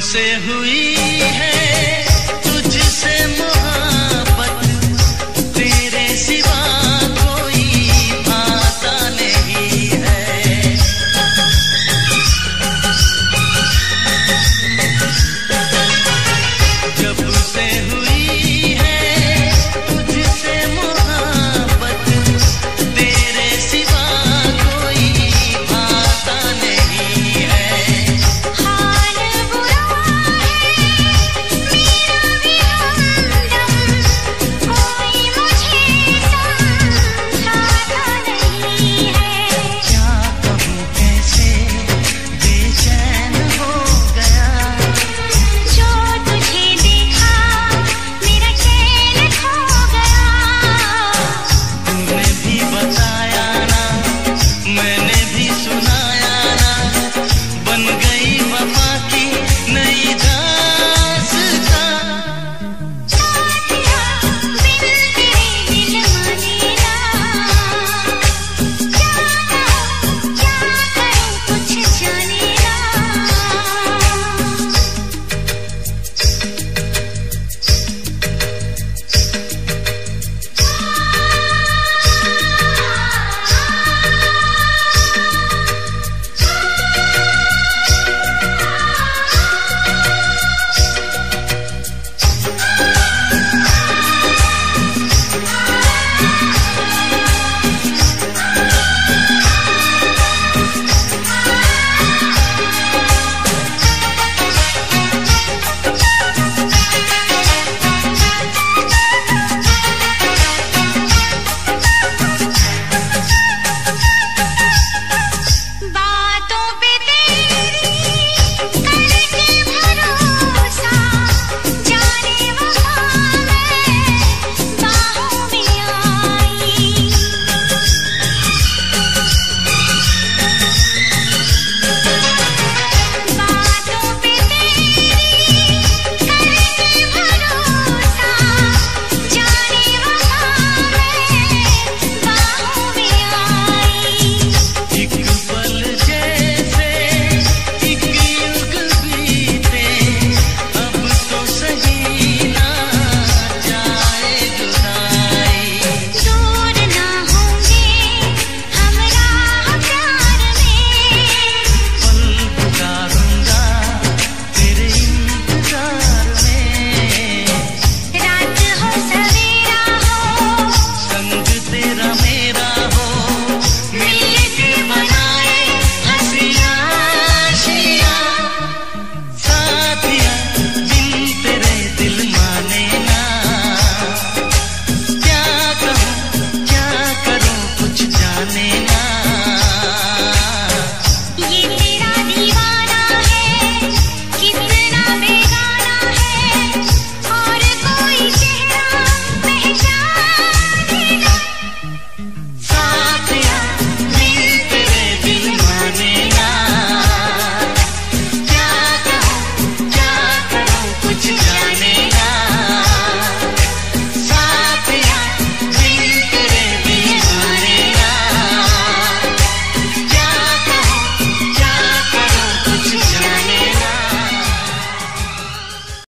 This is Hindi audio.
से हुई